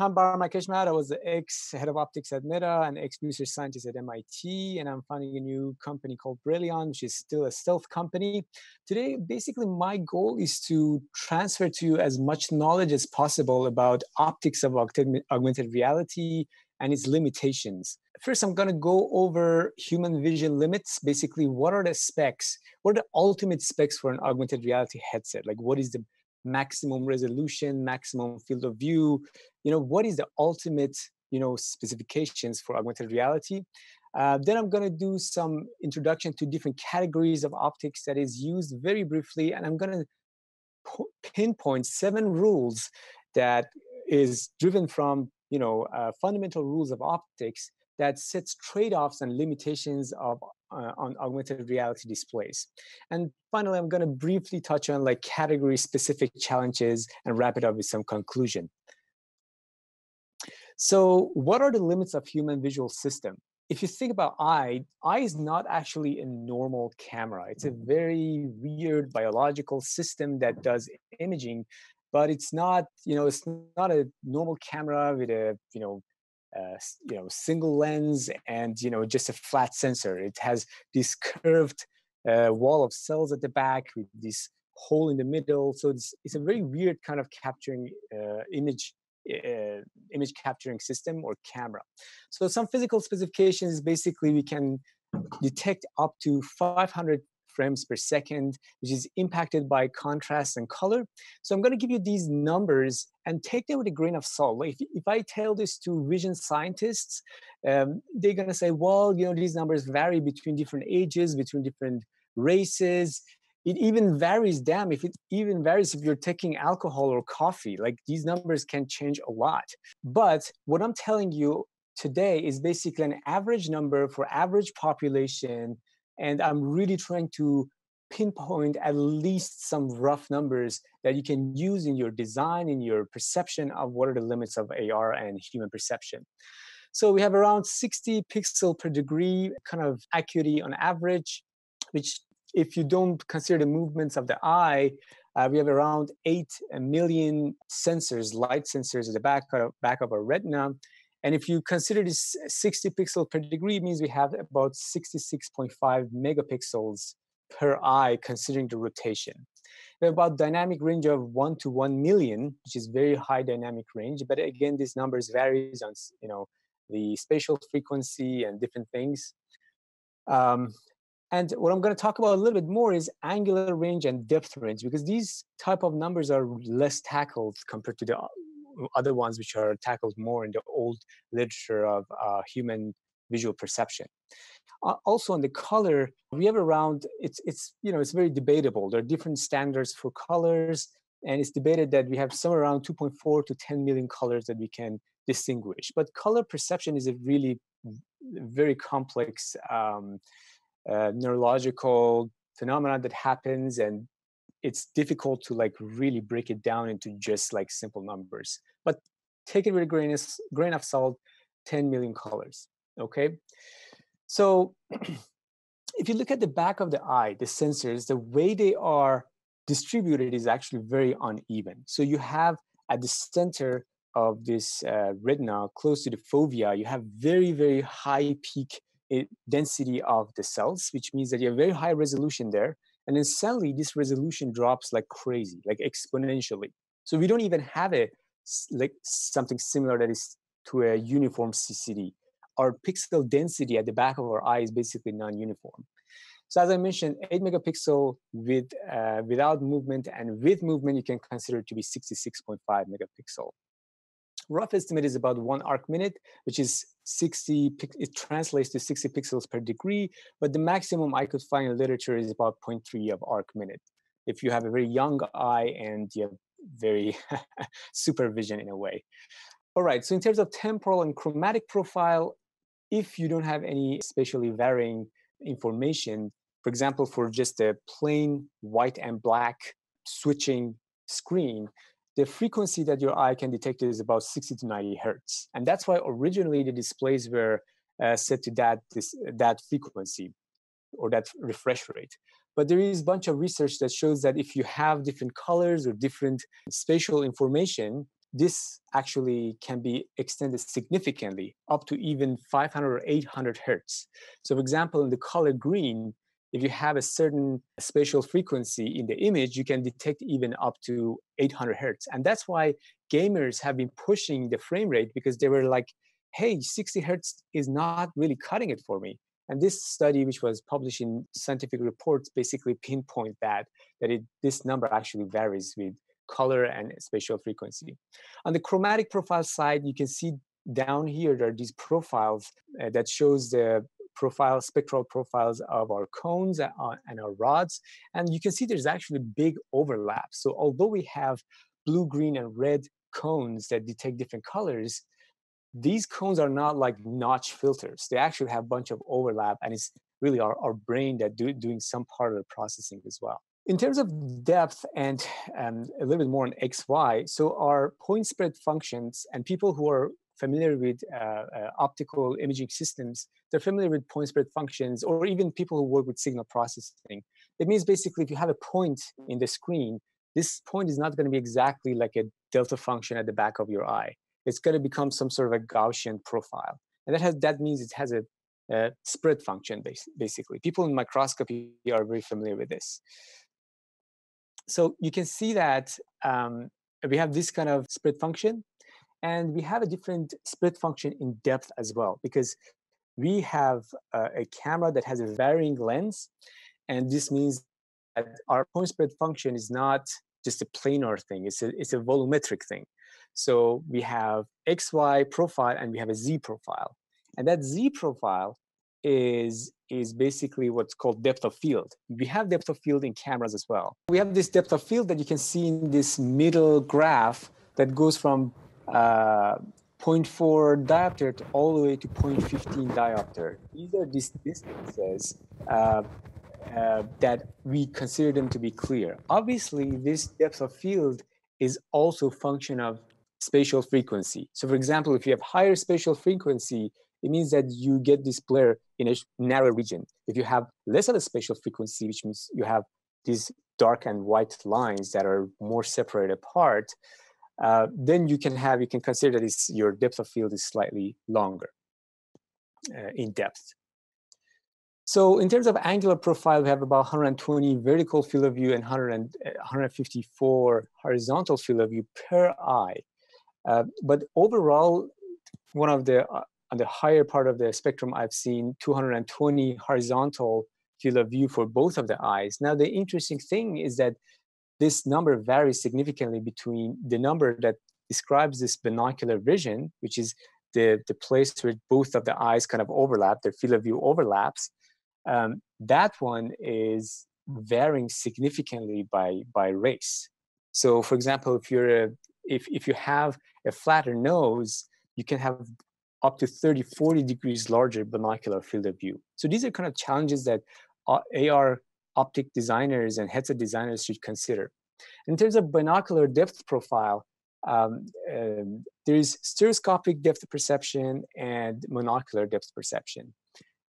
Heshmat. I was the ex head of optics at Meta and ex research scientist at MIT, and I'm founding a new company called Brelyon, which is still a stealth company. Today, basically, my goal is to transfer to you as much knowledge as possible about optics of augmented reality and its limitations. First, I'm going to go over human vision limits. Basically, what are the specs? What are the ultimate specs for an augmented reality headset? Like, what is the maximum resolution, maximum field of view. You know, what is the ultimate, you know, specifications for augmented reality? Uh, then I'm going to do some introduction to different categories of optics that is used very briefly, and I'm going to pinpoint seven rules that is driven from you know uh, fundamental rules of optics that sets trade-offs and limitations of uh, on augmented reality displays. And finally, I'm going to briefly touch on like category specific challenges and wrap it up with some conclusion. So what are the limits of human visual system? If you think about eye, eye is not actually a normal camera. It's a very weird biological system that does imaging, but it's not, you know, it's not a normal camera with a, you know, uh, you know single lens and you know just a flat sensor. It has this curved uh, wall of cells at the back with this hole in the middle. So it's, it's a very weird kind of capturing uh, image uh, image capturing system or camera. So some physical specifications basically we can detect up to 500 frames per second, which is impacted by contrast and color. So I'm going to give you these numbers and take them with a grain of salt. If, if I tell this to vision scientists, um, they're going to say, well, you know, these numbers vary between different ages, between different races. It even varies, damn, if it even varies if you're taking alcohol or coffee, like these numbers can change a lot. But what I'm telling you today is basically an average number for average population and I'm really trying to pinpoint at least some rough numbers that you can use in your design, in your perception of what are the limits of AR and human perception. So we have around 60 pixel per degree kind of acuity on average, which if you don't consider the movements of the eye, uh, we have around 8 million sensors, light sensors at the back of, back of our retina. And if you consider this 60 pixel per degree, means we have about 66.5 megapixels per eye, considering the rotation. We have about dynamic range of one to one million, which is very high dynamic range. But again, these numbers varies on you know the spatial frequency and different things. Um, and what I'm going to talk about a little bit more is angular range and depth range because these type of numbers are less tackled compared to the other ones which are tackled more in the old literature of uh, human visual perception. Uh, also on the color, we have around it's it's you know it's very debatable. There are different standards for colors, and it's debated that we have somewhere around 2.4 to 10 million colors that we can distinguish. But color perception is a really very complex um, uh, neurological phenomenon that happens, and it's difficult to like really break it down into just like simple numbers but take it with a grain of, grain of salt 10 million colors okay? So if you look at the back of the eye the sensors the way they are distributed is actually very uneven. So you have at the center of this uh, retina close to the fovea you have very very high peak eh, density of the cells which means that you have very high resolution there and then suddenly this resolution drops like crazy, like exponentially. So we don't even have a like something similar that is to a uniform CCD. Our pixel density at the back of our eye is basically non-uniform. So as I mentioned, 8 megapixel with uh, without movement and with movement, you can consider it to be 66.5 megapixel rough estimate is about one arc minute, which is 60, it translates to 60 pixels per degree, but the maximum I could find in literature is about 0.3 of arc minute. If you have a very young eye and you have very supervision in a way. All right, so in terms of temporal and chromatic profile, if you don't have any spatially varying information, for example, for just a plain white and black switching screen, the frequency that your eye can detect is about 60 to 90 hertz. And that's why originally the displays were uh, set to that, this, that frequency or that refresh rate. But there is a bunch of research that shows that if you have different colors or different spatial information, this actually can be extended significantly up to even 500 or 800 hertz. So, for example, in the color green, if you have a certain spatial frequency in the image, you can detect even up to 800 hertz. And that's why gamers have been pushing the frame rate because they were like, hey, 60 hertz is not really cutting it for me. And this study, which was published in scientific reports, basically pinpoint that that it, this number actually varies with color and spatial frequency. On the chromatic profile side, you can see down here there are these profiles uh, that shows the profile spectral profiles of our cones uh, and our rods. And you can see there's actually big overlap. So although we have blue green and red cones that detect different colors these cones are not like notch filters. They actually have a bunch of overlap and it's really our, our brain that do, doing some part of the processing as well. In terms of depth and um, a little bit more on xy so our point spread functions and people who are familiar with uh, uh, optical imaging systems they're familiar with point spread functions or even people who work with signal processing it means basically if you have a point in the screen this point is not going to be exactly like a delta function at the back of your eye it's going to become some sort of a Gaussian profile. And that has that means it has a, spread function basically. People in microscopy are very familiar with this. So you can see that um, we have this kind of spread function, and we have a different split function in depth as well because we have a, a camera that has a varying lens, and this means that our point spread function is not just a planar thing; it's a it's a volumetric thing. So we have XY profile and we have a Z profile. And that Z profile is is basically what's called depth of field. We have depth of field in cameras as well. We have this depth of field that you can see in this middle graph that goes from uh, 0.4 diopter to all the way to 0.15 diopter. These are these distances uh, uh, that we consider them to be clear. Obviously, this depth of field is also function of spatial frequency. So for example, if you have higher spatial frequency, it means that you get this blur in a narrow region. If you have less of a spatial frequency, which means you have these dark and white lines that are more separated apart, uh, then you can have, you can consider that your depth of field is slightly longer uh, in depth. So in terms of angular profile, we have about 120 vertical field of view and 100 154 horizontal field of view per eye. Uh, but overall, one of the uh, on the higher part of the spectrum, I've seen 220 horizontal field of view for both of the eyes. Now, the interesting thing is that this number varies significantly between the number that describes this binocular vision, which is the, the place where both of the eyes kind of overlap, their field of view overlaps. Um, that one is varying significantly by, by race. So, for example, if you're a if, if you have a flatter nose, you can have up to 30, 40 degrees larger binocular field of view. So these are kind of challenges that AR optic designers and headset designers should consider. In terms of binocular depth profile, um, um, there is stereoscopic depth perception and monocular depth perception.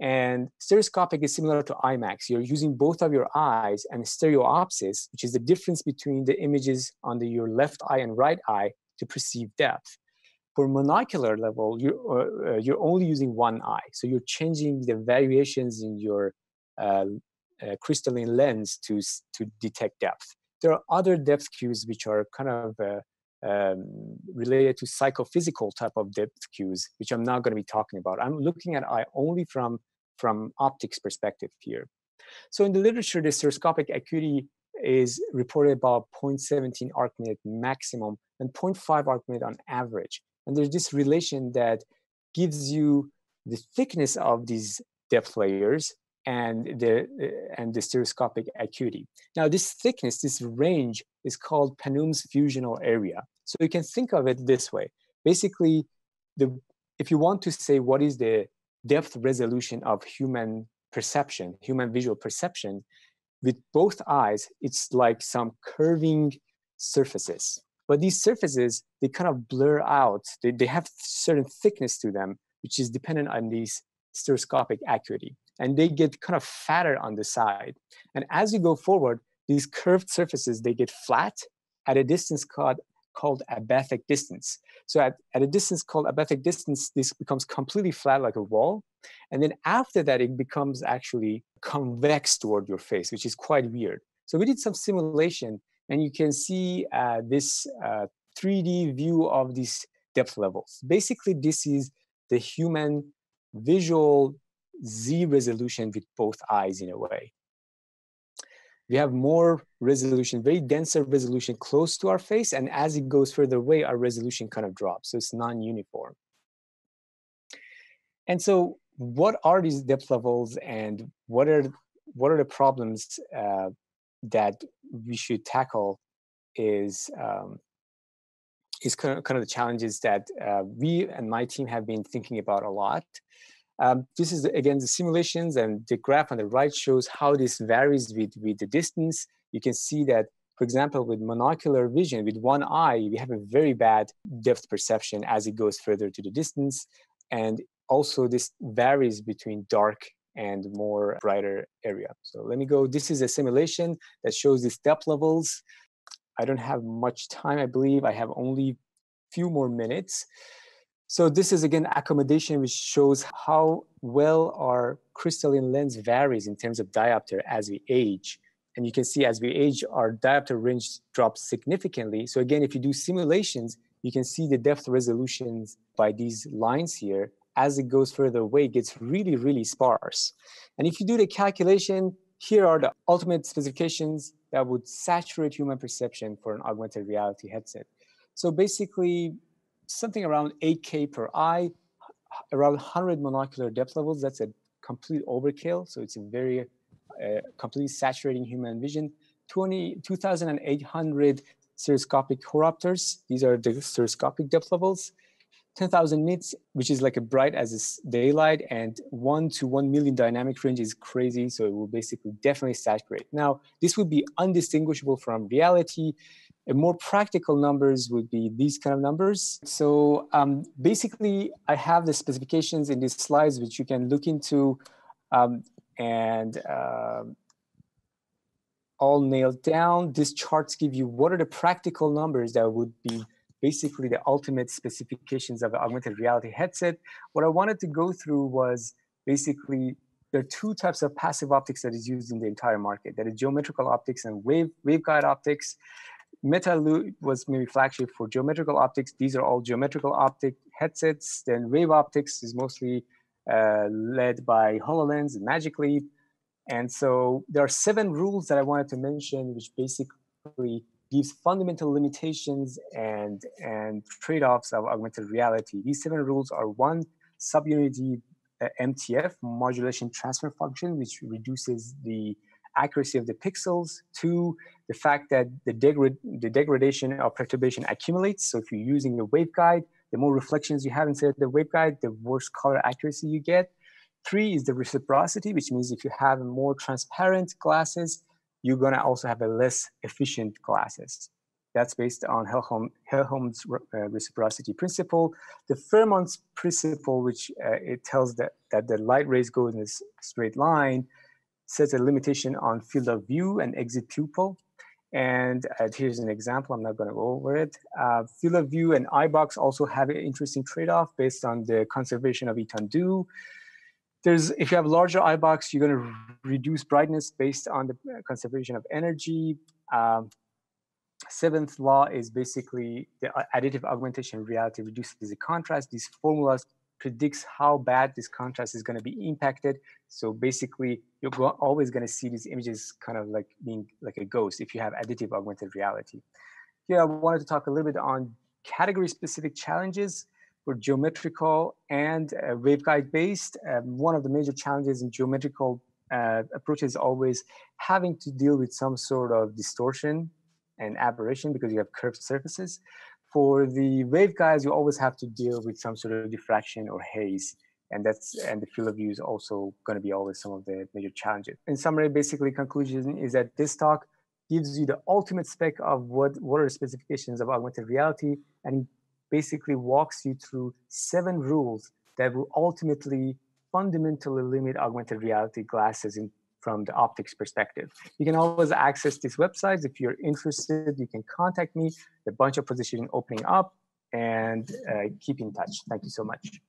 And stereoscopic is similar to IMAX. You're using both of your eyes and stereopsis, which is the difference between the images under your left eye and right eye to perceive depth. For monocular level, you're, uh, uh, you're only using one eye. So you're changing the variations in your uh, uh, crystalline lens to, to detect depth. There are other depth cues which are kind of uh, um, related to psychophysical type of depth cues, which I'm not going to be talking about. I'm looking at eye only from from optics perspective here. So in the literature, the stereoscopic acuity is reported about 0.17 arcminute maximum and 0.5 arcminute on average. And there's this relation that gives you the thickness of these depth layers and the uh, and the stereoscopic acuity. Now, this thickness, this range, is called Panum's fusional area. So you can think of it this way: basically, the if you want to say what is the depth resolution of human perception, human visual perception, with both eyes, it's like some curving surfaces. But these surfaces, they kind of blur out. They, they have certain thickness to them, which is dependent on these stereoscopic acuity. And they get kind of fatter on the side. And as you go forward, these curved surfaces, they get flat at a distance called called abathic distance. So at, at a distance called abathic distance, this becomes completely flat like a wall. And then after that, it becomes actually convex toward your face, which is quite weird. So we did some simulation and you can see uh, this uh, 3D view of these depth levels. Basically, this is the human visual Z resolution with both eyes in a way. We have more resolution, very denser resolution close to our face, and as it goes further away, our resolution kind of drops, so it's non-uniform. And so what are these depth levels and what are what are the problems uh, that we should tackle is um, is kind of, kind of the challenges that uh, we and my team have been thinking about a lot. Um, this is again the simulations and the graph on the right shows how this varies with, with the distance. You can see that, for example, with monocular vision, with one eye, we have a very bad depth perception as it goes further to the distance. And also this varies between dark and more brighter area. So let me go, this is a simulation that shows these depth levels. I don't have much time, I believe. I have only few more minutes. So this is again accommodation which shows how well our crystalline lens varies in terms of diopter as we age. And you can see as we age, our diopter range drops significantly. So again, if you do simulations, you can see the depth resolutions by these lines here. As it goes further away, it gets really, really sparse. And if you do the calculation, here are the ultimate specifications that would saturate human perception for an augmented reality headset. So basically, something around 8K per eye, around 100 monocular depth levels. That's a complete overkill. So it's a very uh, completely saturating human vision. 20, 2,800 stereoscopic horopters. These are the stereoscopic depth levels. 10,000 nits, which is like a bright as daylight, and one to one million dynamic range is crazy. So it will basically definitely saturate. Now, this would be undistinguishable from reality more practical numbers would be these kind of numbers. So um, basically, I have the specifications in these slides, which you can look into um, and uh, all nailed down. These charts give you what are the practical numbers that would be basically the ultimate specifications of an augmented reality headset. What I wanted to go through was basically there are two types of passive optics that is used in the entire market. That is geometrical optics and wave waveguide optics. Meta was maybe flagship for geometrical optics. These are all geometrical optic headsets. Then Wave Optics is mostly uh, led by HoloLens and Magic Leap. And so there are seven rules that I wanted to mention, which basically gives fundamental limitations and, and trade-offs of augmented reality. These seven rules are one, subunity uh, MTF, modulation transfer function, which reduces the accuracy of the pixels. Two, the fact that the, the degradation or perturbation accumulates. So if you're using a waveguide, the more reflections you have inside the waveguide, the worse color accuracy you get. Three is the reciprocity, which means if you have more transparent glasses, you're gonna also have a less efficient glasses. That's based on Helmholtz, Helmholtz uh, reciprocity principle. The Fermat's principle, which uh, it tells that, that the light rays go in this straight line, sets a limitation on field of view and exit pupil. And uh, here's an example, I'm not gonna go over it. Uh, field of view and eye box also have an interesting trade-off based on the conservation of étendue. There's, if you have larger eye box, you're gonna reduce brightness based on the uh, conservation of energy. Um, seventh law is basically the uh, additive augmentation reality reduces the contrast. These formulas predicts how bad this contrast is going to be impacted. So basically, you're always going to see these images kind of like being like a ghost if you have additive augmented reality. Here, I wanted to talk a little bit on category-specific challenges for geometrical and uh, waveguide-based. Um, one of the major challenges in geometrical uh, approaches is always having to deal with some sort of distortion and aberration because you have curved surfaces for the waveguides, you always have to deal with some sort of diffraction or haze. And that's and the field of view is also going to be always some of the major challenges. In summary, basically, conclusion is that this talk gives you the ultimate spec of what, what are the specifications of augmented reality and basically walks you through seven rules that will ultimately fundamentally limit augmented reality glasses in from the optics perspective. You can always access these websites. If you're interested, you can contact me. A bunch of positions opening up and uh, keep in touch. Thank you so much.